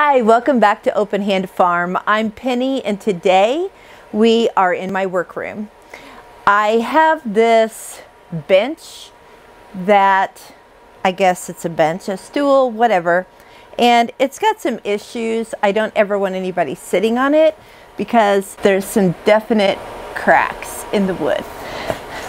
Hi, welcome back to Open Hand Farm. I'm Penny and today we are in my workroom. I have this bench that I guess it's a bench, a stool, whatever, and it's got some issues. I don't ever want anybody sitting on it because there's some definite cracks in the wood.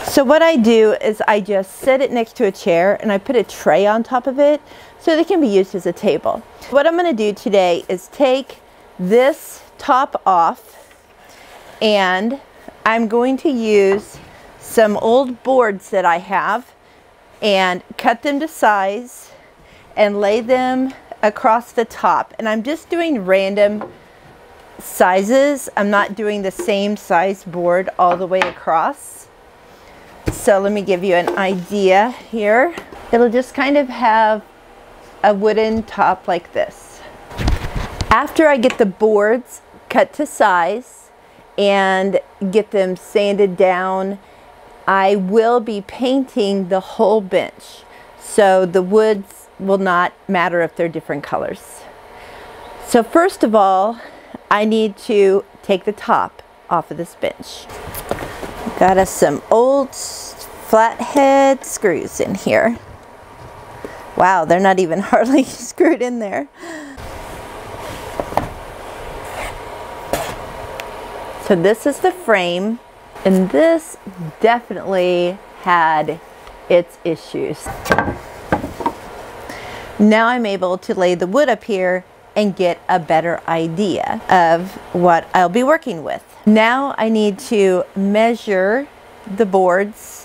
So what I do is I just set it next to a chair and I put a tray on top of it so they can be used as a table. What I'm going to do today is take this top off and I'm going to use some old boards that I have and cut them to size and lay them across the top. And I'm just doing random sizes. I'm not doing the same size board all the way across. So let me give you an idea here. It'll just kind of have a wooden top like this. After I get the boards cut to size and get them sanded down, I will be painting the whole bench. So the woods will not matter if they're different colors. So first of all, I need to take the top off of this bench. Got us some old flathead screws in here. Wow, they're not even hardly screwed in there. So this is the frame and this definitely had its issues. Now I'm able to lay the wood up here and get a better idea of what I'll be working with. Now I need to measure the boards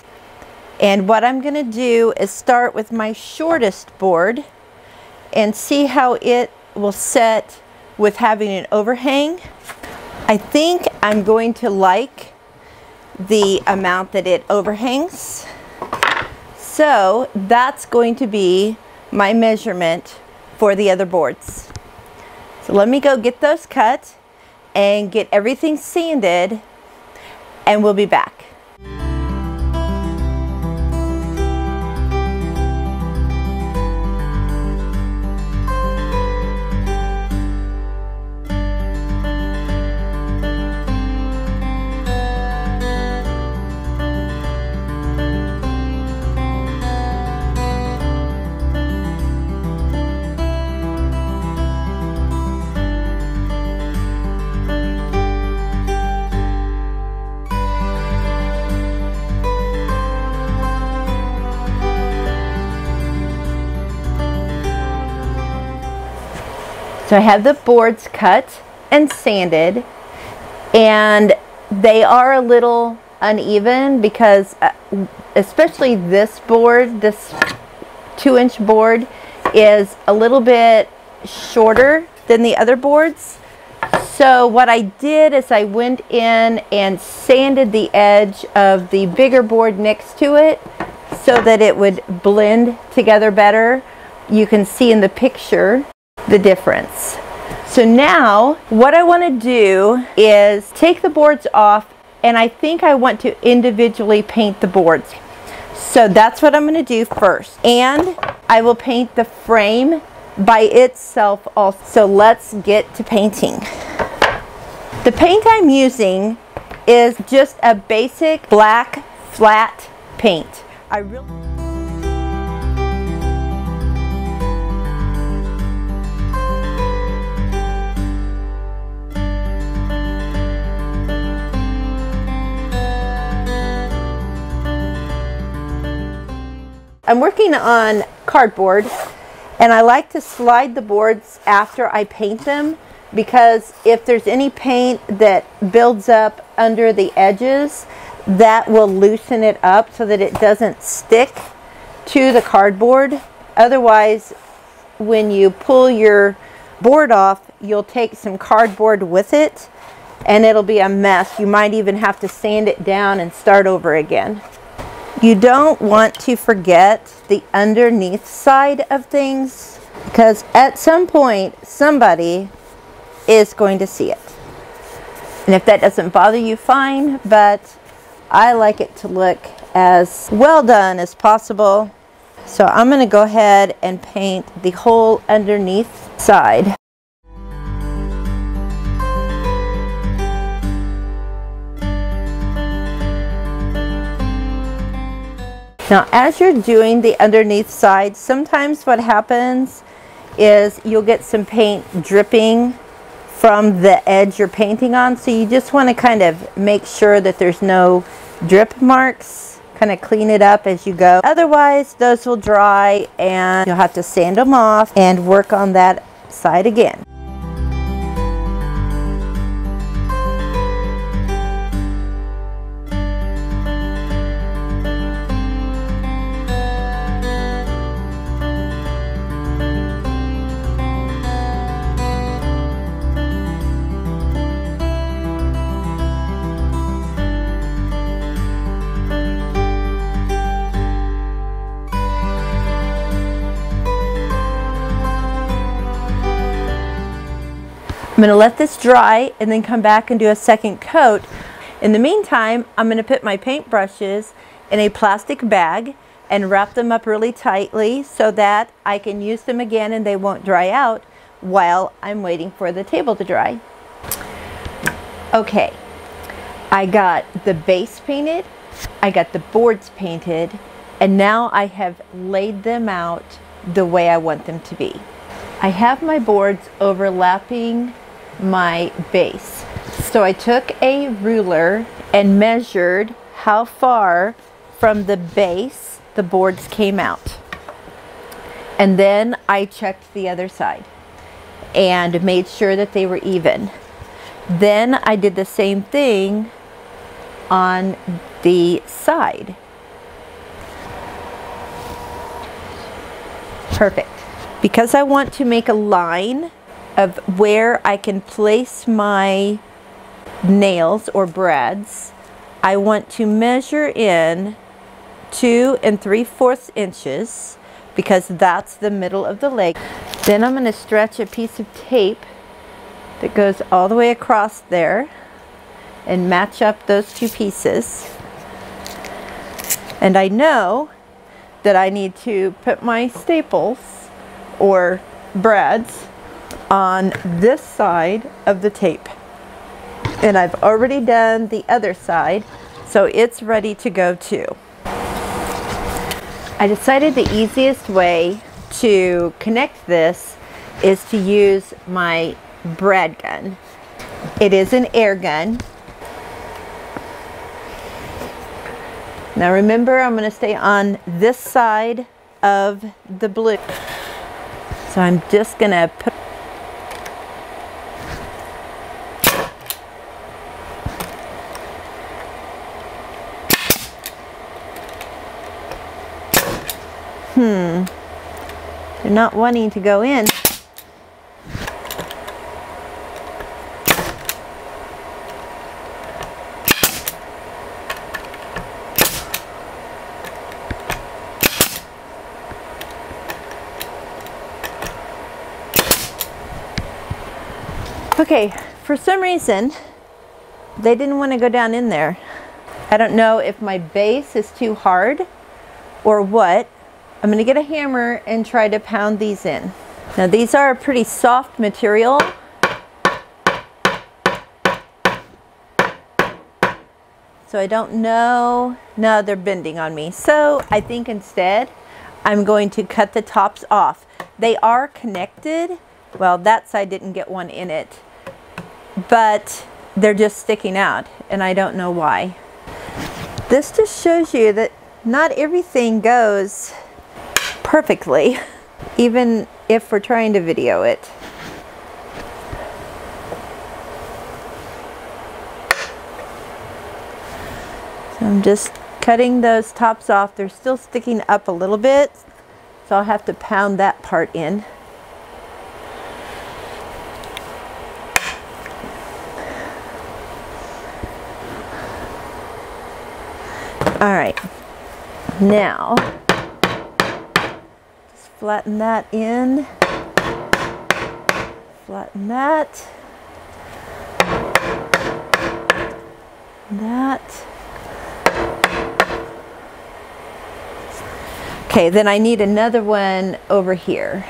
and what I'm going to do is start with my shortest board and see how it will set with having an overhang. I think I'm going to like the amount that it overhangs. So that's going to be my measurement for the other boards. So let me go get those cut and get everything sanded and we'll be back. So I have the boards cut and sanded and they are a little uneven because uh, especially this board, this two inch board is a little bit shorter than the other boards. So what I did is I went in and sanded the edge of the bigger board next to it so that it would blend together better. You can see in the picture the difference. So now what I want to do is take the boards off and I think I want to individually paint the boards. So that's what I'm going to do first. And I will paint the frame by itself also. So let's get to painting. The paint I'm using is just a basic black flat paint. I really I'm working on cardboard and I like to slide the boards after I paint them because if there's any paint that builds up under the edges, that will loosen it up so that it doesn't stick to the cardboard. Otherwise, when you pull your board off, you'll take some cardboard with it and it'll be a mess. You might even have to sand it down and start over again. You don't want to forget the underneath side of things because at some point somebody is going to see it. And if that doesn't bother you, fine, but I like it to look as well done as possible. So I'm going to go ahead and paint the whole underneath side. Now as you're doing the underneath side, sometimes what happens is you'll get some paint dripping from the edge you're painting on. So you just want to kind of make sure that there's no drip marks. Kind of clean it up as you go. Otherwise, those will dry and you'll have to sand them off and work on that side again. I'm going to let this dry and then come back and do a second coat. In the meantime, I'm going to put my paint brushes in a plastic bag and wrap them up really tightly so that I can use them again and they won't dry out while I'm waiting for the table to dry. Okay, I got the base painted, I got the boards painted, and now I have laid them out the way I want them to be. I have my boards overlapping my base. So I took a ruler and measured how far from the base the boards came out. And then I checked the other side and made sure that they were even. Then I did the same thing on the side. Perfect. Because I want to make a line of where I can place my nails or brads, I want to measure in two and three fourths inches because that's the middle of the leg. Then I'm going to stretch a piece of tape that goes all the way across there and match up those two pieces. And I know that I need to put my staples or brads on this side of the tape. And I've already done the other side, so it's ready to go too. I decided the easiest way to connect this is to use my brad gun. It is an air gun. Now remember, I'm going to stay on this side of the blue. So I'm just going to put Hmm. They're not wanting to go in. Okay, for some reason, they didn't want to go down in there. I don't know if my base is too hard or what, I'm to get a hammer and try to pound these in. Now these are a pretty soft material. So I don't know. No, they're bending on me. So I think instead I'm going to cut the tops off. They are connected. Well, that side didn't get one in it. But they're just sticking out and I don't know why. This just shows you that not everything goes perfectly, even if we're trying to video it. So I'm just cutting those tops off. They're still sticking up a little bit, so I'll have to pound that part in. All right, now flatten that in, flatten that, that. Okay, then I need another one over here.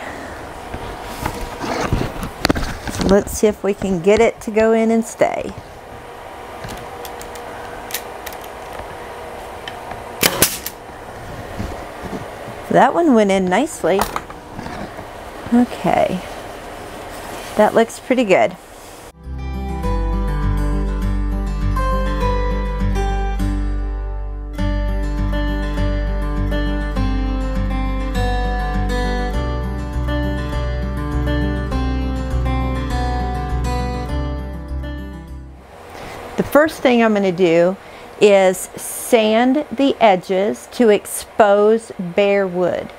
let's see if we can get it to go in and stay. That one went in nicely. Okay. That looks pretty good. The first thing I'm going to do is sand the edges to expose bare wood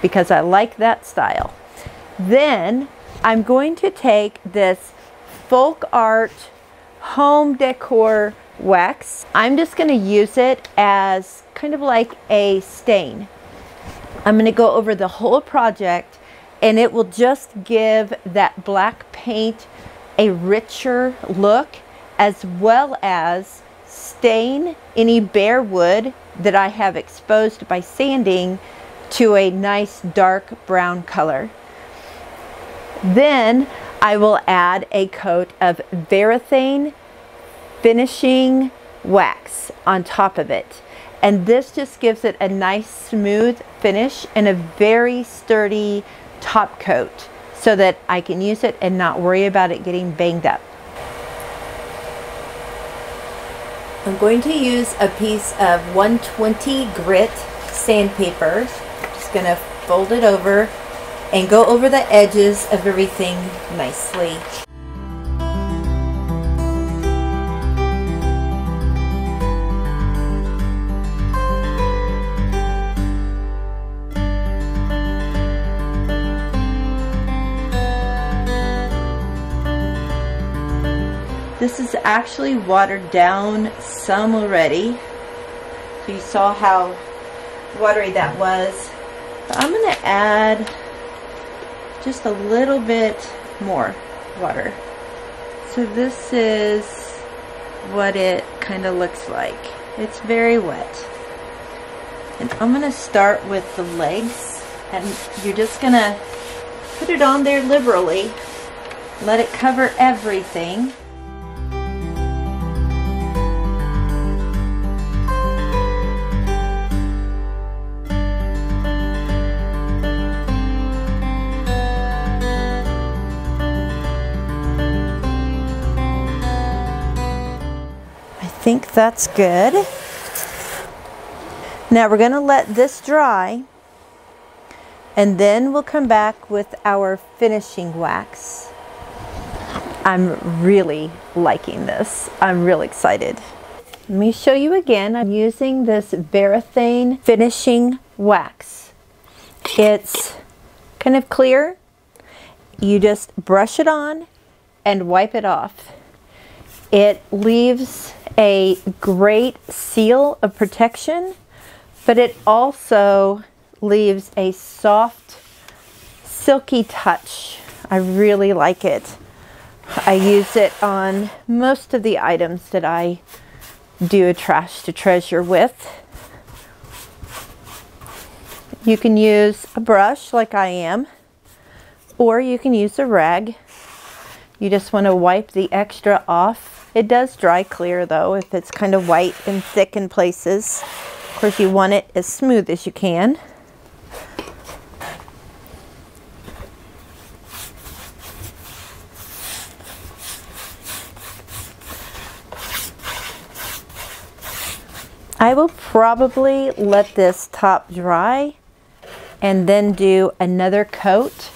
because I like that style. Then I'm going to take this folk art home decor wax. I'm just going to use it as kind of like a stain. I'm going to go over the whole project and it will just give that black paint a richer look as well as stain any bare wood that I have exposed by sanding to a nice dark brown color. Then I will add a coat of Varathane finishing wax on top of it. And this just gives it a nice smooth finish and a very sturdy top coat so that I can use it and not worry about it getting banged up. I'm going to use a piece of 120 grit sandpaper. Just going to fold it over and go over the edges of everything nicely. This is actually watered down some already. So you saw how watery that was. But I'm going to add just a little bit more water. So this is what it kind of looks like. It's very wet. And I'm going to start with the legs and you're just going to put it on there liberally. Let it cover everything. That's good. Now we're going to let this dry and then we'll come back with our finishing wax. I'm really liking this. I'm really excited. Let me show you again. I'm using this Varathane finishing wax. It's kind of clear. You just brush it on and wipe it off. It leaves a great seal of protection, but it also leaves a soft, silky touch. I really like it. I use it on most of the items that I do a trash to treasure with. You can use a brush like I am, or you can use a rag. You just want to wipe the extra off it does dry clear though if it's kind of white and thick in places. Of course you want it as smooth as you can. I will probably let this top dry and then do another coat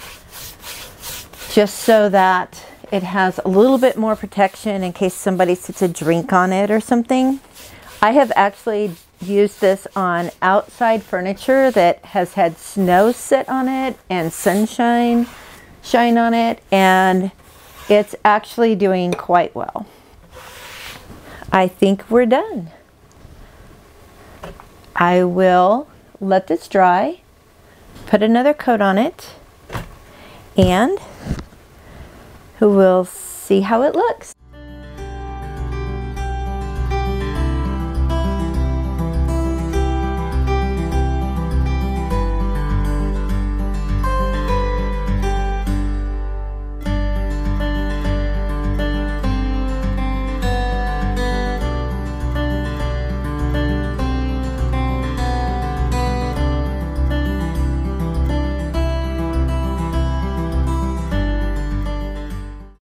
just so that it has a little bit more protection in case somebody sits a drink on it or something. I have actually used this on outside furniture that has had snow sit on it and sunshine shine on it and it's actually doing quite well. I think we're done. I will let this dry, put another coat on it, and who will see how it looks.